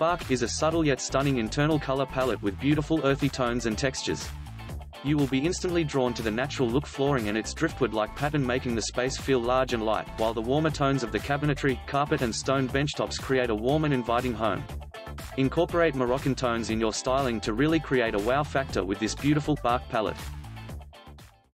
Bark is a subtle yet stunning internal color palette with beautiful earthy tones and textures. You will be instantly drawn to the natural look flooring and its driftwood-like pattern making the space feel large and light, while the warmer tones of the cabinetry, carpet and stone benchtops create a warm and inviting home. Incorporate Moroccan tones in your styling to really create a wow factor with this beautiful bark palette.